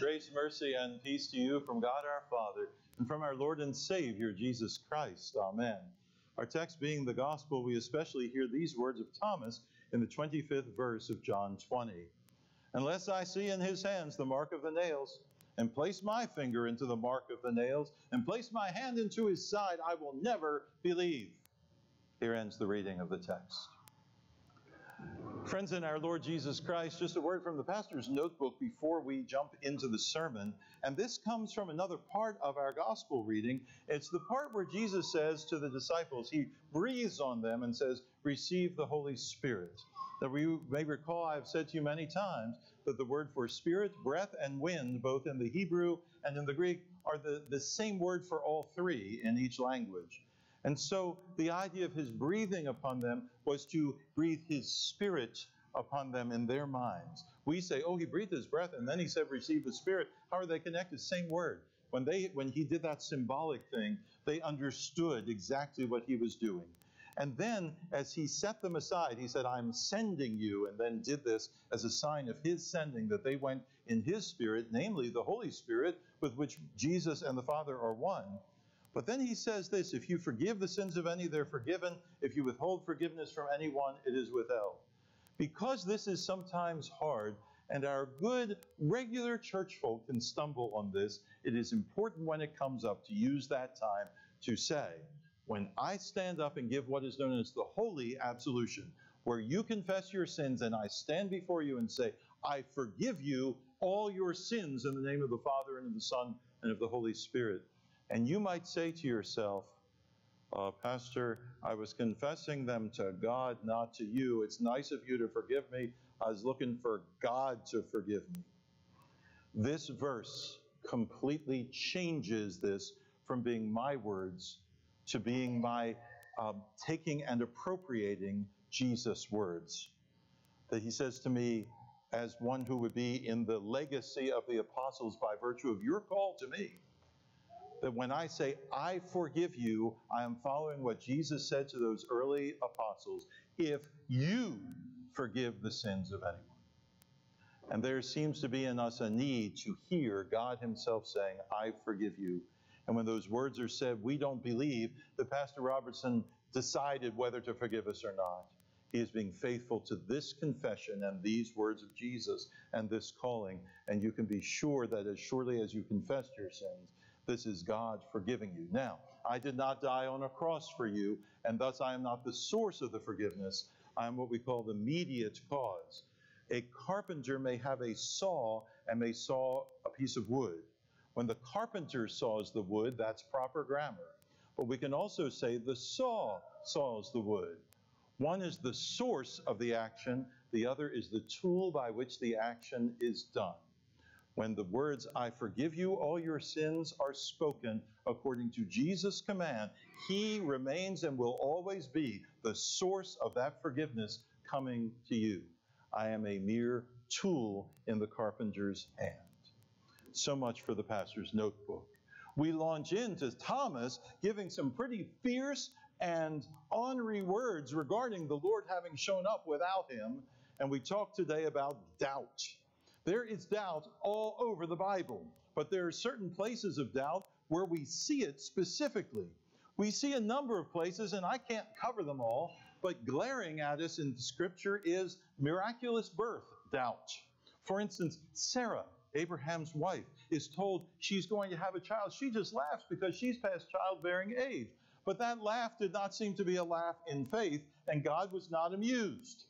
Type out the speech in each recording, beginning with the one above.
Grace, mercy, and peace to you from God our Father and from our Lord and Savior Jesus Christ. Amen. Our text being the Gospel, we especially hear these words of Thomas in the 25th verse of John 20. Unless I see in his hands the mark of the nails, and place my finger into the mark of the nails, and place my hand into his side, I will never believe. Here ends the reading of the text. Friends in our Lord Jesus Christ, just a word from the pastor's notebook before we jump into the sermon. And this comes from another part of our gospel reading. It's the part where Jesus says to the disciples, He breathes on them and says, Receive the Holy Spirit. That you may recall, I have said to you many times that the word for spirit, breath, and wind, both in the Hebrew and in the Greek, are the, the same word for all three in each language. And so the idea of his breathing upon them was to breathe his spirit upon them in their minds. We say, oh, he breathed his breath and then he said, receive the spirit. How are they connected? Same word. When, they, when he did that symbolic thing, they understood exactly what he was doing. And then, as he set them aside, he said, I'm sending you, and then did this as a sign of his sending, that they went in his spirit, namely the Holy Spirit, with which Jesus and the Father are one. But then he says this if you forgive the sins of any, they're forgiven. If you withhold forgiveness from anyone, it is withheld. Because this is sometimes hard, and our good, regular church folk can stumble on this, it is important when it comes up to use that time to say, when I stand up and give what is known as the holy absolution, where you confess your sins and I stand before you and say, I forgive you all your sins in the name of the Father and of the Son and of the Holy Spirit and you might say to yourself, uh, Pastor, I was confessing them to God, not to you. It's nice of you to forgive me. I was looking for God to forgive me. This verse completely changes this from being my words to being my uh, taking and appropriating Jesus' words. That he says to me, as one who would be in the legacy of the apostles by virtue of your call to me that when I say, I forgive you, I am following what Jesus said to those early apostles if you forgive the sins of anyone. And there seems to be in us a need to hear God Himself saying, I forgive you. And when those words are said, we don't believe that Pastor Robertson decided whether to forgive us or not. He is being faithful to this confession and these words of Jesus and this calling. And you can be sure that as surely as you confess your sins, this is God forgiving you. Now, I did not die on a cross for you, and thus I am not the source of the forgiveness. I am what we call the mediate cause. A carpenter may have a saw and may saw a piece of wood. When the carpenter saws the wood, that's proper grammar. But we can also say the saw saws the wood. One is the source of the action, the other is the tool by which the action is done when the words, I forgive you all your sins, are spoken according to Jesus' command, He remains and will always be the source of that forgiveness coming to you. I am a mere tool in the carpenter's hand. So much for the pastor's notebook. We launch into Thomas giving some pretty fierce and ornery words regarding the Lord having shown up without him. And we talk today about doubt. There is doubt all over the Bible, but there are certain places of doubt where we see it specifically. We see a number of places, and I can't cover them all, but glaring at us in Scripture is miraculous birth doubt. For instance, Sarah, Abraham's wife, is told she's going to have a child. She just laughs because she's past childbearing age. But that laugh did not seem to be a laugh in faith, and God was not amused.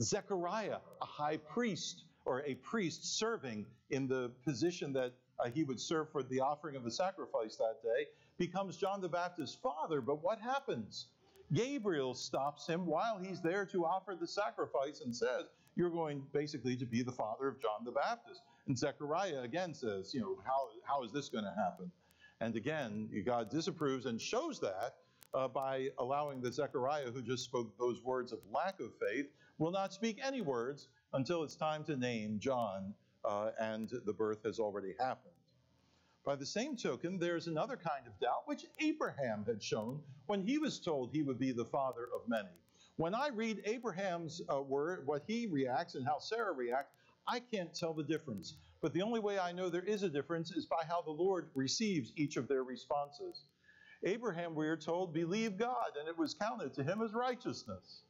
Zechariah, a high priest, or a priest serving in the position that uh, he would serve for the offering of the sacrifice that day, becomes John the Baptist's father. But what happens? Gabriel stops him while he's there to offer the sacrifice and says, You're going basically to be the father of John the Baptist. And Zechariah again says, You know, how, how is this going to happen? And again, God disapproves and shows that uh, by allowing the Zechariah who just spoke those words of lack of faith, will not speak any words until it's time to name John uh, and the birth has already happened. By the same token, there's another kind of doubt which Abraham had shown when he was told he would be the father of many. When I read Abraham's uh, word, what he reacts and how Sarah reacts, I can't tell the difference. But the only way I know there is a difference is by how the Lord receives each of their responses. Abraham, we are told, believed God, and it was counted to him as righteousness.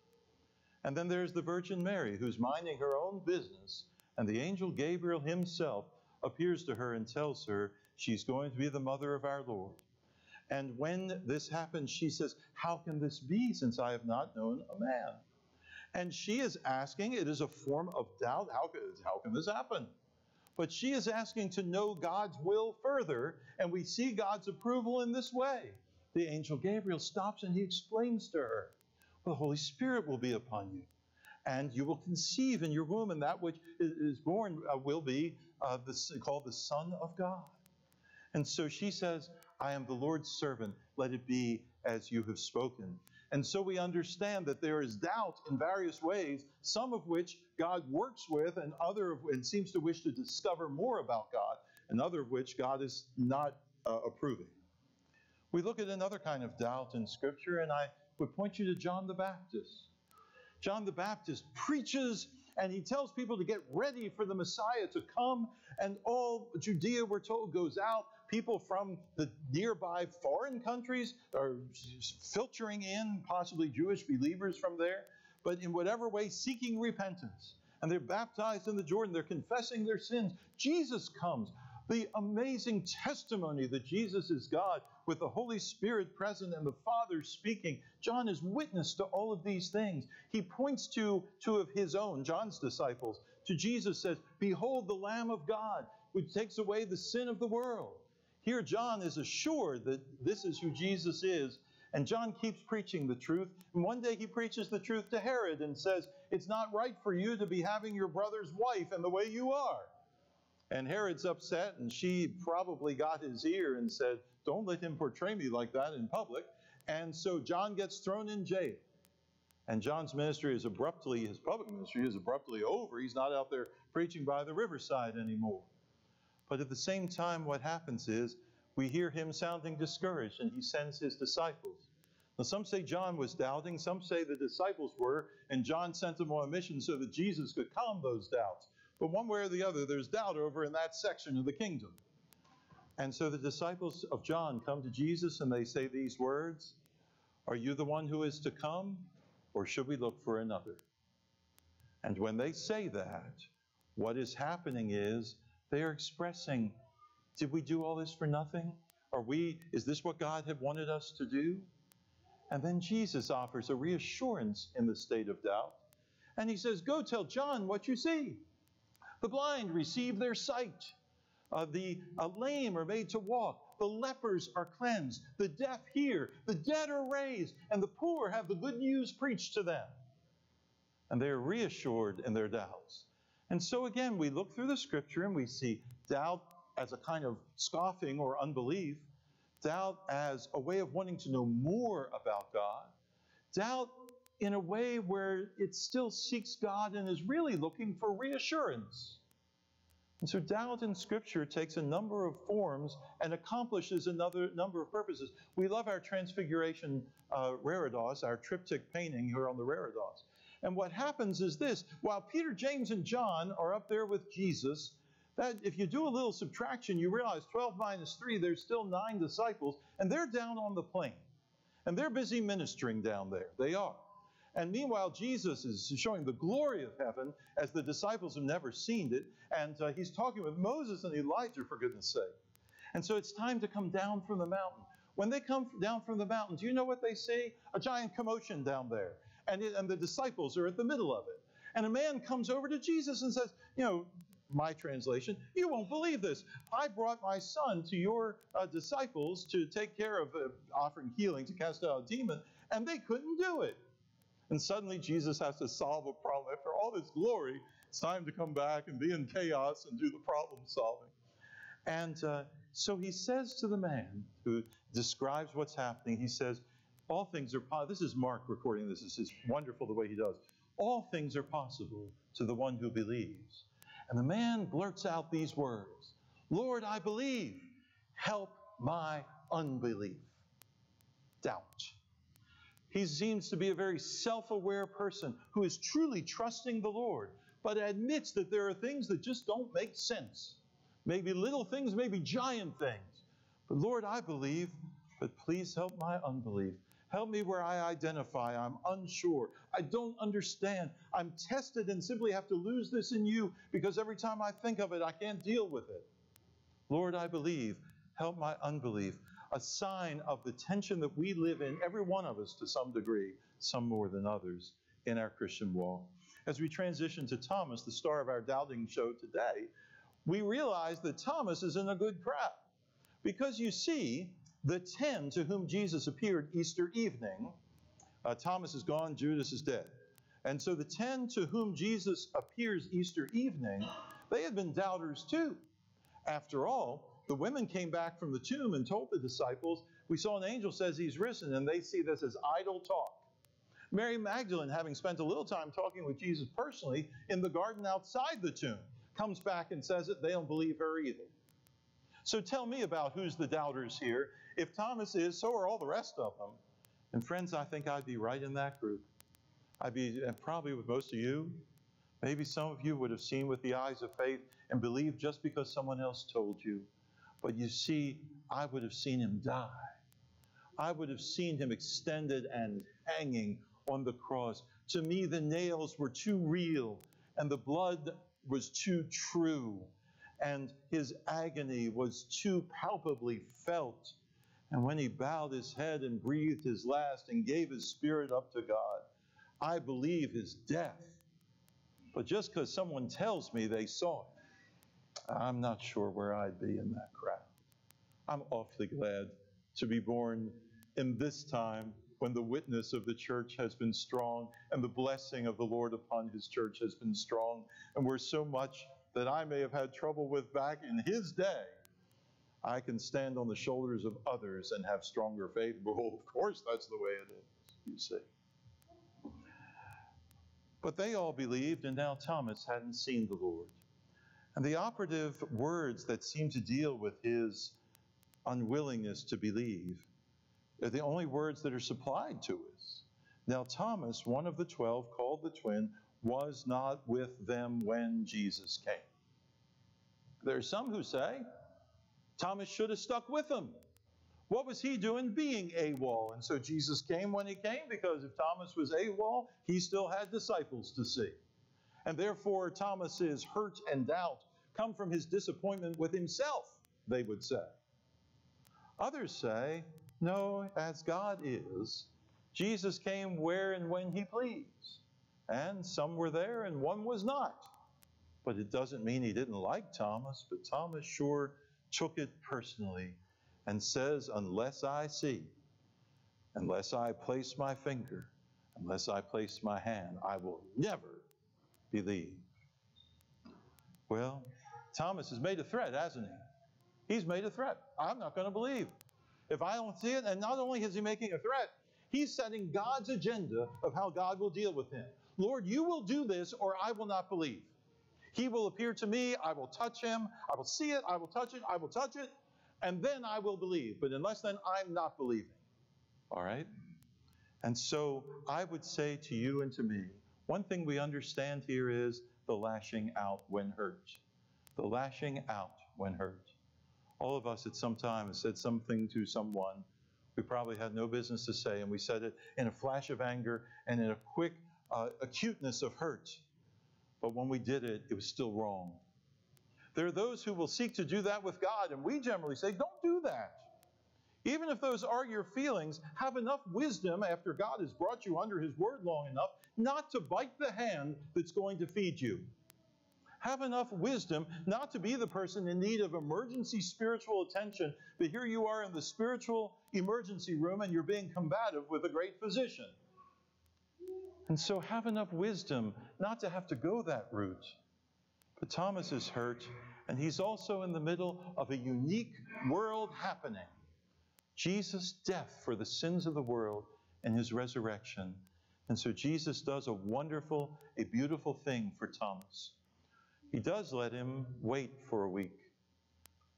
And then there's the Virgin Mary, who's minding her own business, and the angel Gabriel himself appears to her and tells her she's going to be the mother of our Lord. And when this happens, she says, How can this be since I have not known a man? And she is asking, it is a form of doubt. How, can, how can this happen? But she is asking to know God's will further, and we see God's approval in this way. The angel Gabriel stops and he explains to her, The Holy Spirit will be upon you, and you will conceive in your womb, and that which is born uh, will be uh, the, called the Son of God. And so she says, I am the Lord's servant. Let it be as you have spoken. And so we understand that there is doubt in various ways, some of which God works with, and other of, and seems to wish to discover more about God, and other of which God is not uh, approving. We look at another kind of doubt in Scripture, and I would point you to John the Baptist. John the Baptist preaches and he tells people to get ready for the Messiah to come, and all Judea, we're told, goes out people from the nearby foreign countries are filtering in, possibly Jewish believers from there, but in whatever way, seeking repentance. And they're baptized in the Jordan, they're confessing their sins. Jesus comes. The amazing testimony that Jesus is God with the Holy Spirit present and the Father speaking. John is witness to all of these things. He points to two of his own, John's disciples, to Jesus says, Behold the Lamb of God, which takes away the sin of the world. Here, John is assured that this is who Jesus is, and John keeps preaching the truth. And one day he preaches the truth to Herod and says, It's not right for you to be having your brother's wife and the way you are. And Herod's upset, and she probably got his ear and said, Don't let him portray me like that in public. And so John gets thrown in jail. And John's ministry is abruptly, his public ministry is abruptly over. He's not out there preaching by the riverside anymore. But at the same time, what happens is we hear him sounding discouraged and he sends his disciples. Now, some say John was doubting, some say the disciples were, and John sent them on a mission so that Jesus could calm those doubts. But one way or the other, there's doubt over in that section of the kingdom. And so the disciples of John come to Jesus and they say these words Are you the one who is to come, or should we look for another? And when they say that, what is happening is they are expressing, did we do all this for nothing? Are we, is this what God had wanted us to do? And then Jesus offers a reassurance in the state of doubt. And he says, Go tell John what you see. The blind receive their sight. Uh, the uh, lame are made to walk. The lepers are cleansed. The deaf hear. The dead are raised. And the poor have the good news preached to them. And they are reassured in their doubts. And so again, we look through the scripture and we see doubt as a kind of scoffing or unbelief, doubt as a way of wanting to know more about God, doubt in a way where it still seeks God and is really looking for reassurance. And so doubt in Scripture takes a number of forms and accomplishes another number of purposes. We love our Transfiguration uh, reredos, our triptych painting here on the reredos. And what happens is this while Peter, James, and John are up there with Jesus, that if you do a little subtraction, you realize 12 minus 3, there's still nine disciples, and they're down on the plain. And they're busy ministering down there. They are. And meanwhile, Jesus is showing the glory of heaven as the disciples have never seen it. And uh, he's talking with Moses and Elijah, for goodness sake. And so it's time to come down from the mountain. When they come down from the mountain, do you know what they see? A giant commotion down there and, it, and the disciples are at the middle of it. And a man comes over to Jesus and says, You know, my translation, you won't believe this. I brought my son to your uh, disciples to take care of uh, offering healing to cast out a demon, and they couldn't do it. And suddenly Jesus has to solve a problem. After all this glory, it's time to come back and be in chaos and do the problem solving. And uh, so he says to the man who describes what's happening, he says, all things are possible. This is Mark recording this. This is wonderful the way he does. All things are possible to the one who believes. And the man blurts out these words Lord, I believe. Help my unbelief. Doubt. He seems to be a very self aware person who is truly trusting the Lord, but admits that there are things that just don't make sense. maybe little things, maybe giant things. But Lord, I believe, but please help my unbelief. Help me where I identify. I'm unsure. I don't understand. I'm tested and simply have to lose this in you because every time I think of it, I can't deal with it. Lord, I believe. Help my unbelief. A sign of the tension that we live in, every one of us to some degree, some more than others, in our Christian walk. As we transition to Thomas, the star of our doubting show today, we realize that Thomas is in a good crowd. Because you see, the ten to whom Jesus appeared Easter evening, uh, Thomas is gone, Judas is dead. And so the ten to whom Jesus appears Easter evening, they had been doubters too. After all, the women came back from the tomb and told the disciples, We saw an angel says he's risen, and they see this as idle talk. Mary Magdalene, having spent a little time talking with Jesus personally in the garden outside the tomb, comes back and says it. They don't believe her either. So tell me about who's the doubters here. If Thomas is, so are all the rest of them. And friends, I think I'd be right in that group. I'd be probably with most of you. Maybe some of you would have seen with the eyes of faith and believed just because someone else told you. But you see, I would have seen him die. I would have seen him extended and hanging on the cross. To me, the nails were too real and the blood was too true and his agony was too palpably felt. And when he bowed his head and breathed his last and gave his spirit up to God, I believe his death. But just because someone tells me they saw it, I'm not sure where I'd be in that crowd. I'm awfully glad to be born in this time when the witness of the church has been strong and the blessing of the Lord upon his church has been strong. And we're so much that I may have had trouble with back in his day, I can stand on the shoulders of others and have stronger faith. Well, of course, that's the way it is, you see. But they all believed, and now Thomas hadn't seen the Lord. And the operative words that seem to deal with his unwillingness to believe are the only words that are supplied to us. Now, Thomas, one of the twelve, called the twin, was not with them when Jesus came. There are some who say Thomas should have stuck with them. What was he doing being AWOL? And so Jesus came when he came because if Thomas was AWOL, he still had disciples to see. And therefore, Thomas's hurt and doubt come from his disappointment with himself, they would say. Others say, no, as God is, Jesus came where and when he pleased and some were there and one was not. But it doesn't mean he didn't like Thomas, but Thomas sure took it personally and says, Unless I see, unless I place my finger, unless I place my hand, I will never believe. Well, Thomas has made a threat, hasn't he? He's made a threat. I'm not going to believe. If I don't see it, and not only is he making a threat, he's setting God's agenda of how God will deal with him. Lord, you will do this, or I will not believe. He will appear to me, I will touch him, I will see it, I will touch it, I will touch it, and then I will believe. But unless then, I'm not believing. All right? And so I would say to you and to me, one thing we understand here is the lashing out when hurt. The lashing out when hurt. All of us at some time have said something to someone we probably had no business to say, and we said it in a flash of anger and in a quick uh, acuteness of hurt. But when we did it, it was still wrong. There are those who will seek to do that with God, and we generally say, don't do that. Even if those are your feelings, have enough wisdom after God has brought you under His word long enough not to bite the hand that's going to feed you. Have enough wisdom not to be the person in need of emergency spiritual attention, but here you are in the spiritual emergency room and you're being combative with a great physician. And so have enough wisdom not to have to go that route. But Thomas is hurt, and he's also in the middle of a unique world happening Jesus' death for the sins of the world and his resurrection. And so Jesus does a wonderful, a beautiful thing for Thomas. He does let him wait for a week,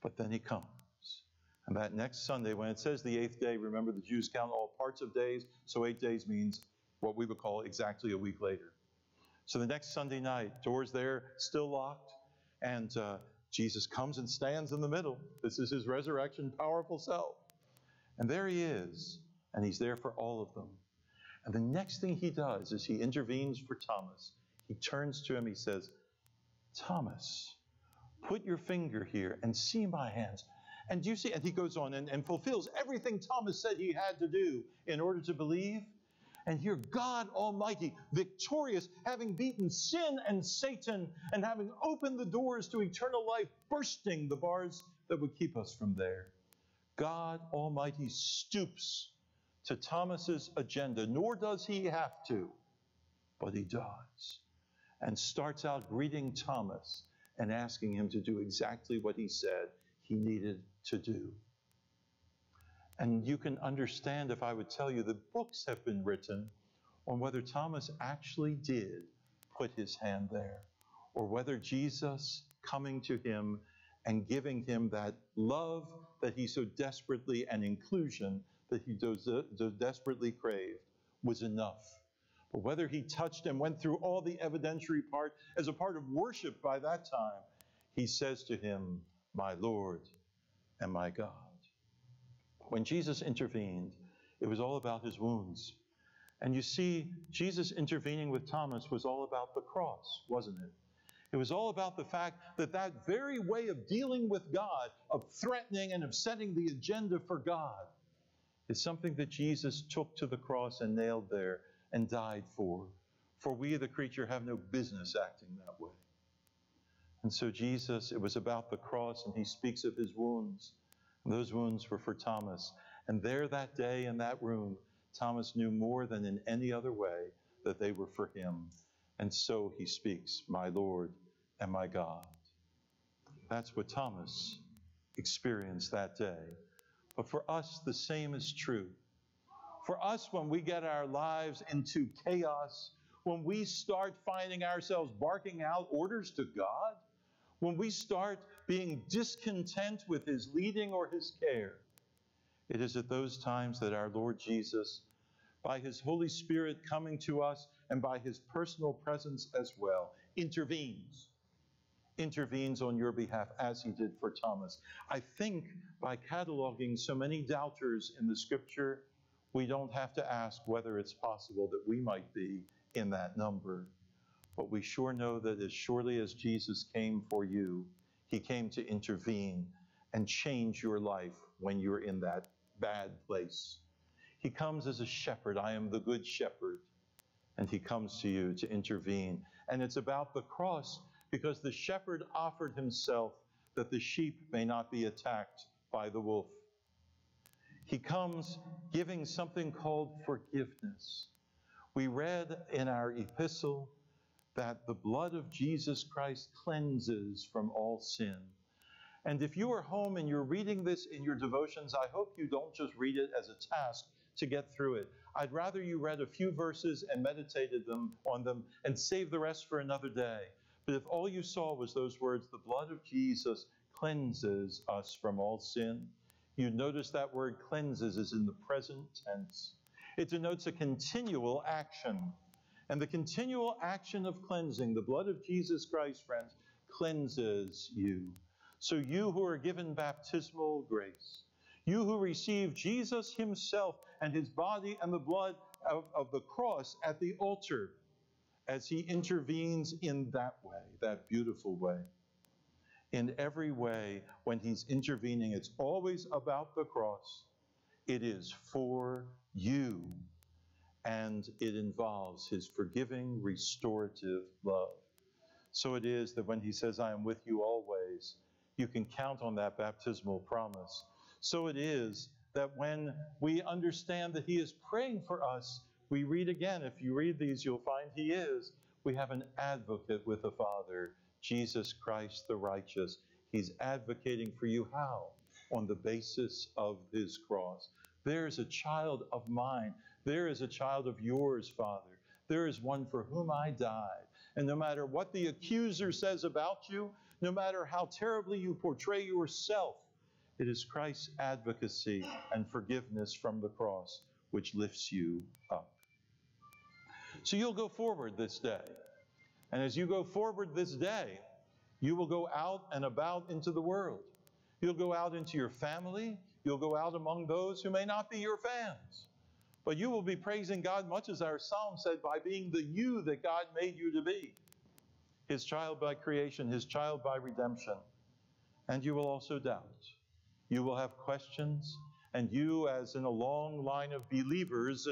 but then he comes. And that next Sunday, when it says the eighth day, remember the Jews count all parts of days, so eight days means what we would call exactly a week later. So the next Sunday night, doors there still locked, and uh, Jesus comes and stands in the middle. This is his resurrection, powerful self. And there he is, and he's there for all of them. And the next thing he does is he intervenes for Thomas. He turns to him, he says, Thomas, put your finger here and see my hands. And do you see? And he goes on and, and fulfills everything Thomas said he had to do in order to believe. And here, God Almighty, victorious, having beaten sin and Satan, and having opened the doors to eternal life, bursting the bars that would keep us from there. God Almighty stoops to Thomas's agenda, nor does he have to, but he does, and starts out greeting Thomas and asking him to do exactly what he said he needed to do. And you can understand if I would tell you that books have been written on whether Thomas actually did put his hand there, or whether Jesus coming to him and giving him that love that he so desperately and inclusion that he so desperately craved was enough. But whether he touched and went through all the evidentiary part as a part of worship by that time, he says to him, My Lord and my God. When Jesus intervened, it was all about his wounds. And you see, Jesus intervening with Thomas was all about the cross, wasn't it? It was all about the fact that that very way of dealing with God, of threatening and of setting the agenda for God, is something that Jesus took to the cross and nailed there and died for. For we, the creature, have no business acting that way. And so, Jesus, it was about the cross, and he speaks of his wounds. And those wounds were for Thomas. And there that day in that room, Thomas knew more than in any other way that they were for him. And so he speaks, My Lord and my God. That's what Thomas experienced that day. But for us, the same is true. For us, when we get our lives into chaos, when we start finding ourselves barking out orders to God, when we start being discontent with His leading or His care, it is at those times that our Lord Jesus, by His Holy Spirit coming to us and by His personal presence as well, intervenes intervenes on your behalf as he did for Thomas. I think by cataloging so many doubters in the scripture, we don't have to ask whether it's possible that we might be in that number. But we sure know that as surely as Jesus came for you, he came to intervene and change your life when you're in that bad place. He comes as a shepherd. I am the good shepherd. And he comes to you to intervene. And it's about the cross because the shepherd offered himself that the sheep may not be attacked by the wolf. He comes giving something called forgiveness. We read in our epistle that the blood of Jesus Christ cleanses from all sin. And if you are home and you're reading this in your devotions, I hope you don't just read it as a task to get through it. I'd rather you read a few verses and meditated them on them and save the rest for another day. But if all you saw was those words, the blood of Jesus cleanses us from all sin, you notice that word cleanses is in the present tense. It denotes a continual action. And the continual action of cleansing, the blood of Jesus Christ, friends, cleanses you. So you who are given baptismal grace, you who receive Jesus himself and his body and the blood of, of the cross at the altar, as he intervenes in that way, that beautiful way. In every way, when he's intervening, it's always about the cross. It is for you, and it involves his forgiving, restorative love. So it is that when he says, I am with you always, you can count on that baptismal promise. So it is that when we understand that he is praying for us, we read again, if you read these, you'll find he is. We have an advocate with the Father, Jesus Christ the righteous. He's advocating for you how? On the basis of his cross. There is a child of mine. There is a child of yours, Father. There is one for whom I died. And no matter what the accuser says about you, no matter how terribly you portray yourself, it is Christ's advocacy and forgiveness from the cross which lifts you up. So you'll go forward this day. And as you go forward this day, You will go out and about into the world. You'll go out into your family. You'll go out among those who may not be your fans. But you will be praising God, much as our psalm said, by being the you that God made you to be His child by creation, His child by redemption. And you will also doubt. You will have questions, and you, as in a long line of believers,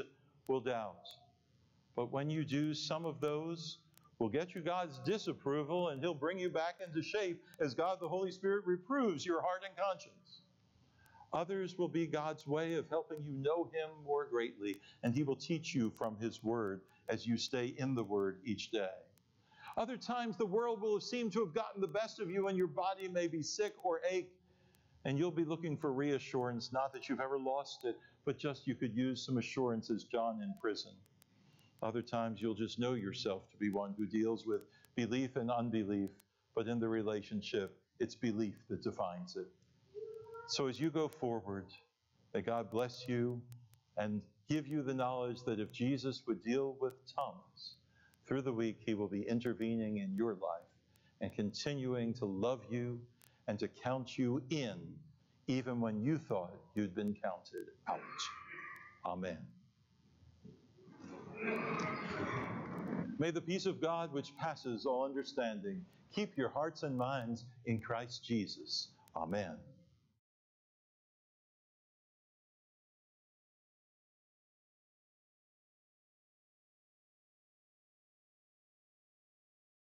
will doubt. But when you do, some of those will get you God's disapproval, and He'll bring you back into shape as God the Holy Spirit reproves your heart and conscience. Others will be God's way of helping you know Him more greatly, and He will teach you from His Word as you stay in the Word each day. Other times, the world will seemed to have gotten the best of you, and your body may be sick or ache, and you'll be looking for reassurance, not that you've ever lost it, but just you could use some assurance as John in prison. Other times, you'll just know yourself to be one who deals with belief and unbelief, but in the relationship, it's belief that defines it. So as you go forward, may God bless you and give you the knowledge that if Jesus would deal with Thomas through the week, he will be intervening in your life and continuing to love you and to count you in, even when you thought you'd been counted out. Amen. May the peace of God, which passes all understanding, keep your hearts and minds in Christ Jesus. Amen.